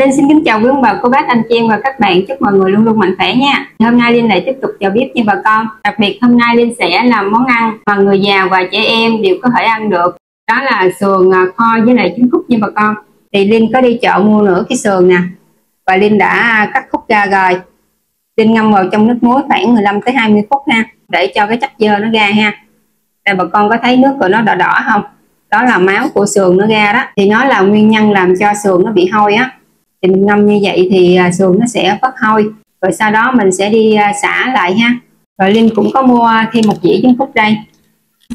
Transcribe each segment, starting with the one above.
Linh xin kính chào quý ông bà, cô bác, anh chị em và các bạn. Chúc mọi người luôn luôn mạnh khỏe nha. Hôm nay Linh lại tiếp tục vào bếp như bà con. Đặc biệt hôm nay Linh sẽ làm món ăn mà người già và trẻ em đều có thể ăn được. Đó là sườn à, kho với lại trứng cút như bà con. Thì Linh có đi chợ mua nửa cái sườn nè. Và Linh đã cắt khúc ra rồi. Linh ngâm vào trong nước muối khoảng 15 tới 20 phút ha. Để cho cái chất dơ nó ra ha. Đây bà con có thấy nước của nó đỏ đỏ không? Đó là máu của sườn nó ra đó. Thì nó là nguyên nhân làm cho sườn nó bị hôi á thì mình ngâm như vậy thì à, sườn nó sẽ phát hôi rồi sau đó mình sẽ đi à, xả lại ha. Rồi Linh cũng có mua thêm một dĩa trứng cút đây.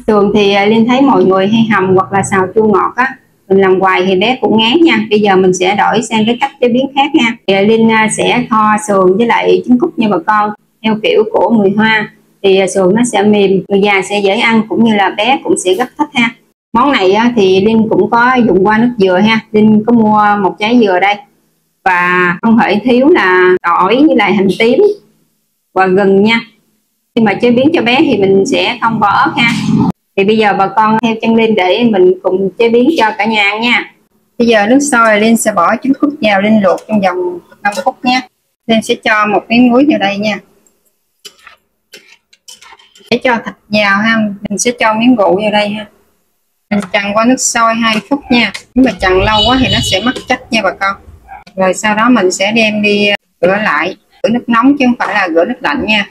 Sườn thì à, Linh thấy mọi người hay hầm hoặc là xào chua ngọt á, mình làm hoài thì bé cũng ngán nha. Bây giờ mình sẽ đổi sang cái cách chế biến khác nha. Thì Linh sẽ kho sườn với lại trứng cút như bà con, theo kiểu của người Hoa. Thì sườn nó sẽ mềm, người già sẽ dễ ăn cũng như là bé cũng sẽ rất thích ha. Món này thì Linh cũng có dùng qua nước dừa ha. Linh có mua một trái dừa đây và không thể thiếu là tỏi với lại hành tím và gừng nha. Khi mà chế biến cho bé thì mình sẽ không bỏ ớt ha. Thì bây giờ bà con theo chân Linh để mình cùng chế biến cho cả nhà ăn nha. Bây giờ nước sôi Linh sẽ bỏ trứng cút vào Linh luộc trong vòng 5 phút nha. Linh sẽ cho một miếng muối vào đây nha. Để cho thịt vào ha. Mình sẽ cho miếng rượu vào đây ha. Mình chần qua nước sôi 2 phút nha. Nếu mà chần lâu quá thì nó sẽ mất chất nha bà con rồi sau đó mình sẽ đem đi ờ, rửa lại. Rửa nước nóng chứ không phải là rửa nước lạnh nha.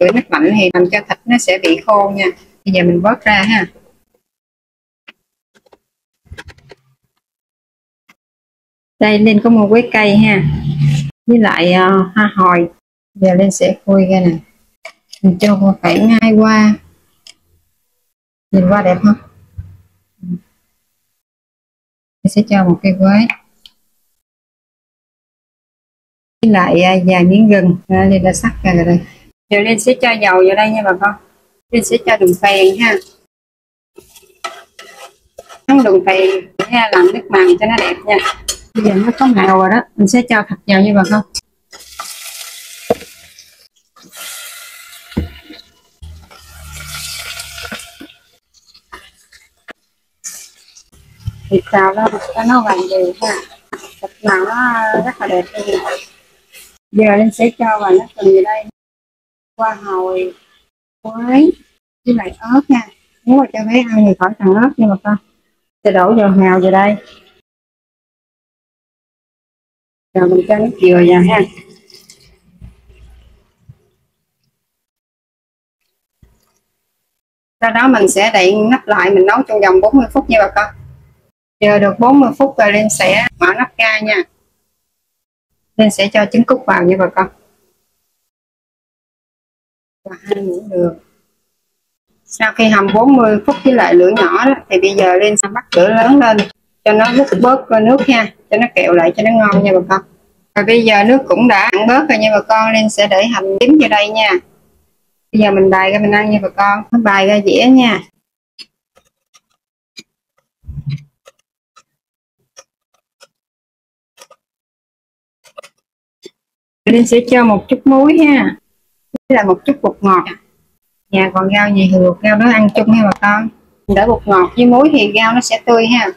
Rửa nước lạnh thì làm cho thịt nó sẽ bị khô nha. Bây giờ mình vớt ra ha. Đây lên có một quế cây ha. Với lại uh, hoa hồi. Giờ lên sẽ khui ra nè. Mình cho khoảng hai qua nhìn qua đẹp không? Mình sẽ cho một cây quế với lại vài miếng gừng. À, đây là sắc ra rồi đây. Giờ lên sẽ cho dầu vào đây nha bà con. Lên sẽ cho đường phèn ha. Thắng đường phèn ha làm nước màng cho nó đẹp nha. Bây giờ nó có màu rồi đó. Mình sẽ cho thịt vào nha bà con. Thịt xào cho nó vàng đều ha. Thịt nào nó rất là đẹp luôn giờ em sẽ cho vào lá cần vào đây. Qua hồi quái. Với lại ớt nha. Nếu mà cho bé ăn thì khỏi cần ớt nhưng mà con. Sẽ đổ vào hào vào đây. Rồi mình cho nước dừa vào ha. Sau đó mình sẽ đậy nắp lại, mình nấu trong vòng 40 phút nha bà con. Chờ được 40 phút rồi lên sẽ mở nắp ra nha nên sẽ cho trứng cút vào nha bà con. Và hai muỗng đường sau khi hầm 40 phút với lại lửa nhỏ đó, thì bây giờ lên sẽ bắt lửa lớn lên cho nó hút bớt nước ha cho nó kẹo lại cho nó ngon nha bà con. Và bây giờ nước cũng đã ăn bớt rồi nha bà con nên sẽ để hành tím vào đây nha. Bây giờ mình bày ra mình ăn nha bà con bày ra dĩa nha. Linh sẽ cho một chút muối ha. Đây là một chút bột ngọt. Nhà còn rau gì thì bột rau đó ăn chung hay bà con. Để bột ngọt với muối thì rau nó sẽ tươi ha.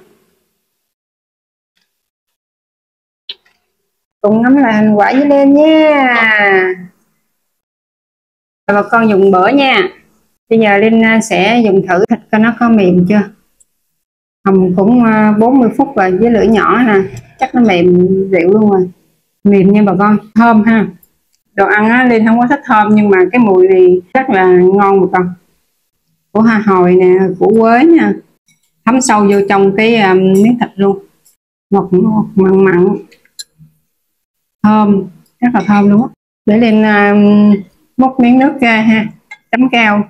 Cùng ngắm là hành quả với lên nha. Bà con dùng bữa nha. Bây giờ Linh à, sẽ dùng thử thịt coi nó có mềm chưa? Hầm cũng à, 40 phút rồi, với lửa nhỏ nè. Chắc nó mềm rượu luôn rồi mềm nha bà con. Thơm ha. Đồ ăn á lên không có thích thơm nhưng mà cái mùi này rất là ngon bà con của hoa hồi nè của quế nha. Thấm sâu vô trong cái um, miếng thịt luôn. Ngọt ngọt mặn mặn. Thơm rất là thơm luôn á. Để lên um, à, múc miếng nước ra ha. Chấm cao.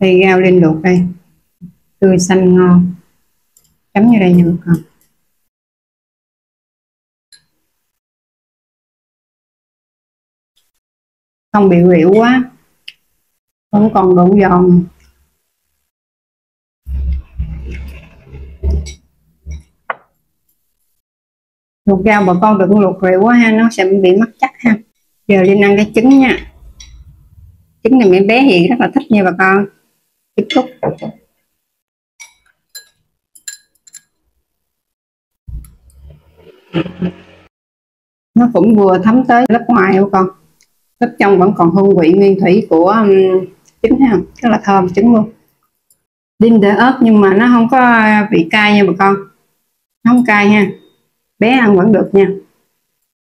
Thì gao lên luộc đây. Tươi xanh ngon chấm như đây nha bà không bị rượu quá. Không còn đủ giòn. Luộc rau bà con đừng luộc rượu quá ha, nó sẽ bị mất chắc ha. Giờ đi ăn cái trứng nha. Trứng này mấy bé hiện rất là thích nha bà con. Tiếp tục nó cũng vừa thấm tới lớp ngoài của con. Lớp trong vẫn còn hương vị nguyên thủy của um, trứng ha rất là thơm trứng luôn. Đinh để ớt nhưng mà nó không có vị cay nha bà con. Không cay ha bé ăn vẫn được nha.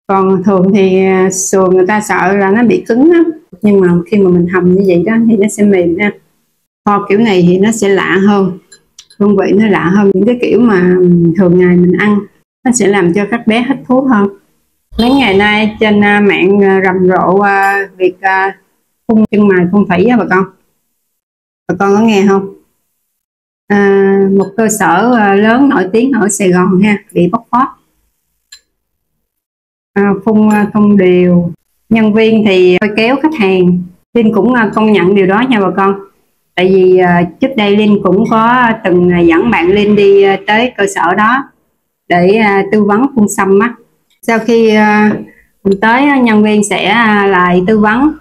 Còn thường thì sườn người ta sợ là nó bị cứng á nhưng mà khi mà mình hầm như vậy đó thì nó sẽ mềm nha kho kiểu này thì nó sẽ lạ hơn. Hương vị nó lạ hơn những cái kiểu mà thường ngày mình ăn nó sẽ làm cho các bé thích thú hơn. Mấy ngày nay trên à, mạng à, rầm rộ à, việc phun chân mài phun thủy á bà con. Bà con có nghe không? À, một cơ sở lớn nổi tiếng ở Sài Gòn ha bị bóc phốt. À, phun không đều. Nhân viên thì hơi kéo khách hàng. Linh cũng công nhận điều đó nha bà con. Tại vì trước đây Linh cũng có từng dẫn bạn Linh đi tới cơ sở đó để à, tư vấn phun xăm mắt sau khi à, mình tới à, nhân viên sẽ lại tư vấn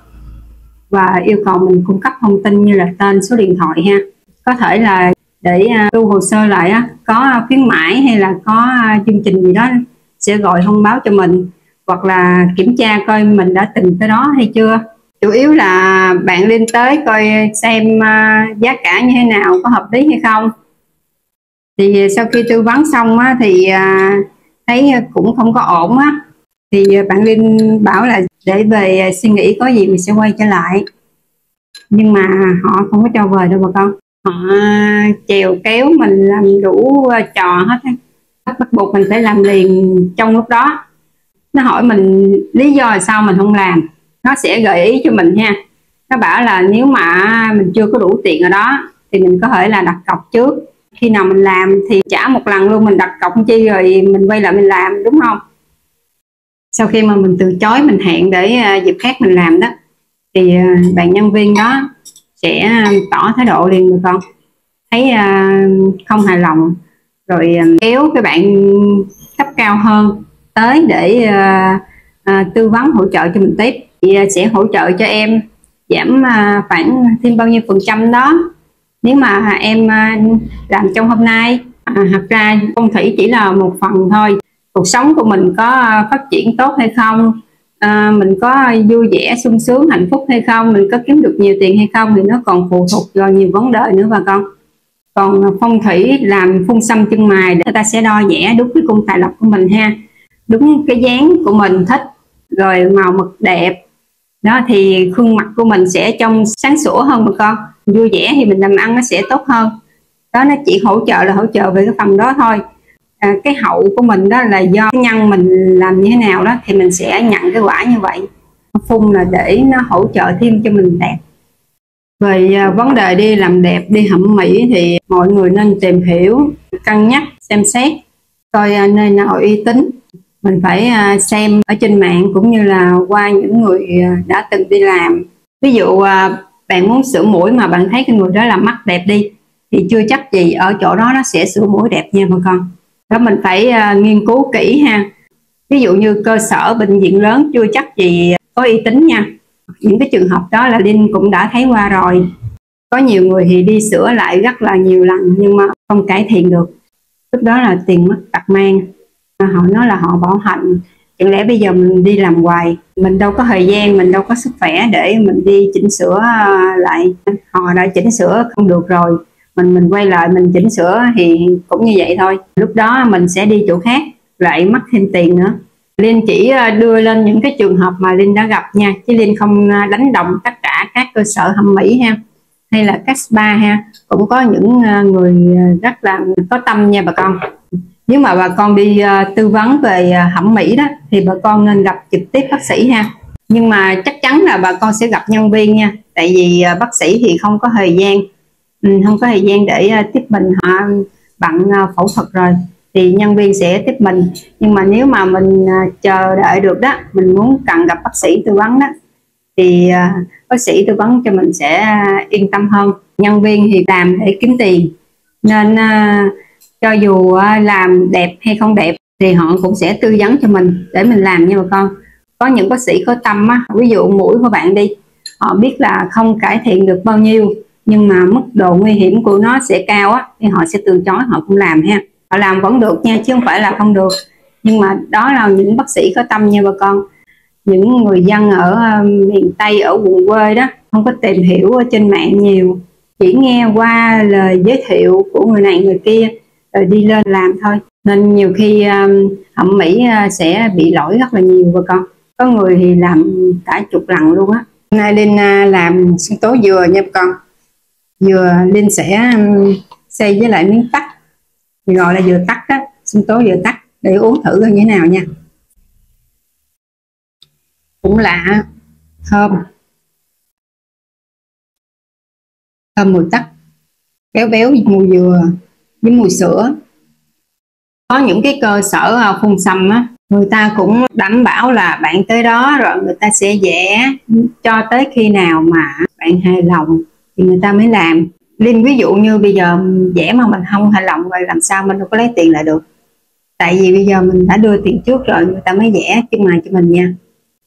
và yêu cầu mình cung cấp thông tin như là tên, số điện thoại ha. Có thể là để tu hồ sơ lại có khuyến mãi hay là có chương trình gì đó sẽ gọi thông báo cho mình hoặc là kiểm tra coi mình đã từng tới đó hay chưa. Chủ yếu là bạn lên tới coi xem giá cả như thế nào, có hợp lý hay không thì à, sau khi tư vấn xong á, thì à, thấy cũng không có ổn á thì à, bạn Linh bảo là để về suy nghĩ có gì mình sẽ quay trở lại. Nhưng mà họ không có cho về đâu bà con. Họ chèo kéo mình làm đủ trò hết bắt buộc mình phải làm liền trong lúc đó. Nó hỏi mình lý do là sao mình không làm. Nó sẽ gợi ý cho mình ha. Nó bảo là nếu mà mình chưa có đủ tiền ở đó thì mình có thể là đặt cọc trước khi nào mình làm thì trả một lần luôn, mình đặt cọc chi rồi mình quay lại mình làm, đúng không? Sau khi mà mình từ chối, mình hẹn để à, dịp khác mình làm đó, thì à, bạn nhân viên đó sẽ à, tỏ thái độ liền được con thấy không hài lòng, rồi kéo cái bạn cấp cao hơn tới để tư vấn, hỗ trợ cho mình tiếp. Thì sẽ hỗ trợ cho em giảm khoảng thêm bao nhiêu phần trăm đó nếu mà em à, làm trong hôm nay à, thật ra phong thủy chỉ là một phần thôi. Cuộc sống của mình có à, phát triển tốt hay không? À, mình có vui vẻ sung sướng hạnh phúc hay không? Mình có kiếm được nhiều tiền hay không thì nó còn phụ thuộc vào nhiều vấn đề nữa bà con. Còn phong thủy làm phun xăm chân mài để ta sẽ đo vẽ đúng cái cung tài lộc của mình ha. Đúng cái dáng của mình thích rồi màu mực đẹp đó thì khuôn mặt của mình sẽ trong sáng sủa hơn bà con. Vui vẻ thì mình làm ăn nó sẽ tốt hơn. Đó nó chỉ hỗ trợ là hỗ trợ về cái phần đó thôi. À, cái hậu của mình đó là do cái nhân mình làm như thế nào đó thì mình sẽ nhận cái quả như vậy. Phun là để nó hỗ trợ thêm cho mình đẹp. Về à, vấn đề đi làm đẹp đi thẩm mỹ thì mọi người nên tìm hiểu cân nhắc xem xét coi à, nơi nào uy tín mình phải à, xem ở trên mạng cũng như là qua những người à, đã từng đi làm. Ví dụ à, bạn muốn sửa mũi mà bạn thấy cái người đó là mắt đẹp đi, thì chưa chắc gì ở chỗ đó nó sẽ sửa mũi đẹp nha mọi con. Đó, mình phải nghiên cứu kỹ ha. Ví dụ như cơ sở bệnh viện lớn chưa chắc gì có uy tín nha. Những cái trường hợp đó là Linh cũng đã thấy qua rồi. Có nhiều người thì đi sửa lại rất là nhiều lần nhưng mà không cải thiện được. Lúc đó là tiền mất tật mang. Ờ, họ nói là họ bảo hành. Chẳng lẽ bây giờ mình đi làm hoài, mình đâu có thời gian, mình đâu có sức khỏe để mình đi chỉnh sửa ờ, lại. Họ đã chỉnh sửa không được rồi, mình mình quay lại mình chỉnh sửa thì cũng như vậy thôi. Lúc đó mình sẽ đi chỗ khác, lại mất thêm tiền nữa. Linh chỉ ờ, đưa lên những cái trường hợp mà Linh đã gặp nha, chứ Linh không đánh đồng tất cả các cơ sở thẩm mỹ ha, hay là các spa ha. Cũng có những người rất là có tâm nha bà con nếu mà bà con đi uh, tư vấn về uh, thẩm mỹ đó thì bà con nên gặp trực tiếp bác sĩ ha. Nhưng mà chắc chắn là bà con sẽ gặp nhân viên nha. Tại vì uh, bác sĩ thì không có thời gian um, không có thời gian để uh, tiếp mình họ bận uh, phẫu thuật rồi thì nhân viên sẽ tiếp mình. Nhưng mà nếu mà mình uh, chờ đợi được đó mình muốn cần gặp bác sĩ tư vấn đó thì uh, bác sĩ tư vấn cho mình sẽ uh, yên tâm hơn. Nhân viên thì làm để kiếm tiền. Nên uh, cho dù à, làm đẹp hay không đẹp thì họ cũng sẽ tư vấn cho mình để mình làm. Nha bà con, có những bác sĩ có tâm á, ví dụ mũi của bạn đi, họ biết là không cải thiện được bao nhiêu, nhưng mà mức độ nguy hiểm của nó sẽ cao á, thì họ sẽ từ chối, họ cũng làm ha. Họ làm vẫn được nha, chứ không phải là không được. Nhưng mà đó là những bác sĩ có tâm nha bà con. Những người dân ở à, miền Tây, ở vùng quê đó, không có tìm hiểu ở trên mạng nhiều, chỉ nghe qua lời giới thiệu của người này người kia rồi đi lên làm thôi. Nên nhiều khi um, thẩm mỹ uh, sẽ bị lỗi rất là nhiều và con. Có người thì làm cả chục lần luôn á. Hôm nay linh uh, làm sinh tố dừa nha con. Dừa linh sẽ um, xây với lại miếng tắc. Gọi là dừa tắc á sinh tố dừa tắc để uống thử coi như thế nào nha. Cũng lạ thơm. Thơm mùi tắc. Béo béo mùi dừa với mùi sữa. Có những cái cơ sở ờ, phun xăm á, người ta cũng đảm bảo là bạn tới đó rồi người ta sẽ vẽ cho tới khi nào mà bạn hài lòng thì người ta mới làm. Linh, ví dụ như bây giờ vẽ mà mình không hài lòng rồi, làm sao mình đâu có lấy tiền lại được? Tại vì bây giờ mình đã đưa tiền trước rồi, người ta mới vẽ chân mày cho mình nha.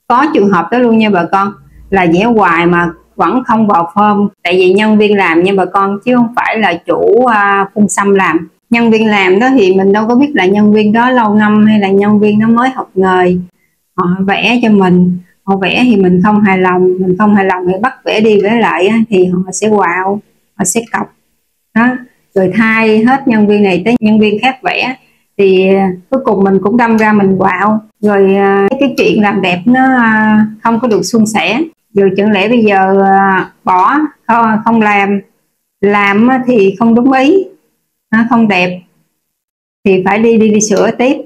Có trường hợp đó luôn nha bà con, là vẽ hoài mà vẫn không vào form. Tại vì nhân viên làm nha bà con chứ không phải là chủ uh, phun xăm làm. Nhân viên làm đó thì mình đâu có biết là nhân viên đó lâu năm hay là nhân viên nó mới học nghề. Họ vẽ cho mình họ vẽ thì mình không hài lòng mình không hài lòng thì bắt vẽ đi vẽ lại thì họ sẽ quạo họ sẽ cọc. Đó rồi thay hết nhân viên này tới nhân viên khác vẽ thì cuối cùng mình cũng đâm ra mình quạo. Rồi à, cái chuyện làm đẹp nó à, không có được suôn sẻ dù chẳng lẽ bây giờ ờ, bỏ ờ, không làm làm thì không đúng ý, nó không đẹp, thì phải đi đi đi sửa tiếp.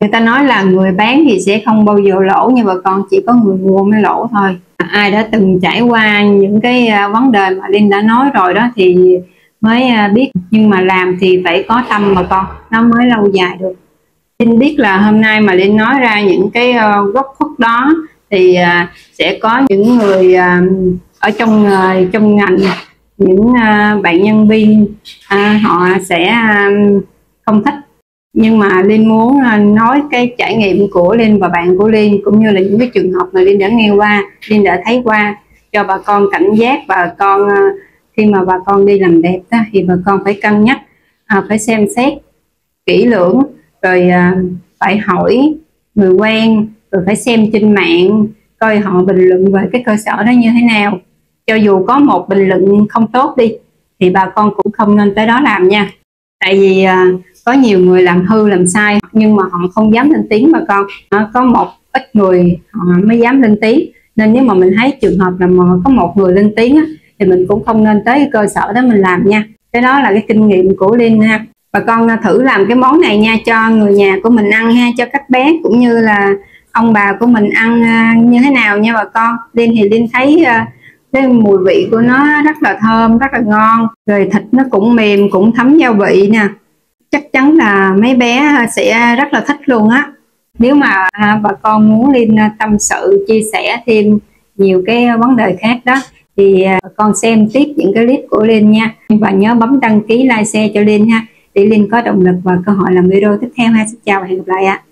Người ta nói là người bán thì sẽ không bao giờ lỗ, nhưng mà còn chỉ có người mua mới lỗ thôi. Ai đã từng trải qua những cái ờ, vấn đề mà Linh đã nói rồi đó thì mới biết. Nhưng mà làm thì phải có tâm mà con, nó mới lâu dài được. Linh biết là hôm nay mà Linh nói ra những cái góc gốc khuất đó thì à, sẽ có những người à, ở trong à, trong ngành những bạn nhân viên họ sẽ không thích. Nhưng mà Linh muốn nói cái trải nghiệm của Linh và bạn của Linh cũng như là những cái trường hợp mà Linh đã nghe qua Linh đã thấy qua cho bà con cảnh giác bà con khi mà bà con đi làm đẹp đó, thì bà con phải cân nhắc phải xem xét kỹ lưỡng rồi phải hỏi người quen rồi phải xem trên mạng coi họ bình luận về cái cơ sở đó như thế nào. Cho dù có một bình luận không tốt đi thì bà con cũng không nên tới đó làm nha. Tại vì à, có nhiều người làm hư làm sai nhưng mà họ không dám lên tiếng bà con. À, có một ít người họ mới dám lên tiếng. Nên nếu mà mình thấy trường hợp là mà có một người lên tiếng á, thì mình cũng không nên tới cơ sở đó mình làm nha. Cái đó là cái kinh nghiệm của Linh ha. Bà con à, thử làm cái món này nha cho người nhà của mình ăn ha cho các bé cũng như là ông bà của mình ăn à, như thế nào nha bà con? Linh thì Linh thấy à, cái mùi vị của nó rất là thơm, rất là ngon. Rồi thịt nó cũng mềm, cũng thấm gia vị nè. Chắc chắn là mấy bé sẽ rất là thích luôn á. Nếu mà à, bà con muốn Linh tâm sự, chia sẻ thêm nhiều cái vấn đề khác đó, thì bà con xem tiếp những cái clip của Linh nha. Và nhớ bấm đăng ký like share cho Linh ha, để Linh có động lực và cơ hội làm video tiếp theo ha. Xin chào và hẹn gặp lại ạ.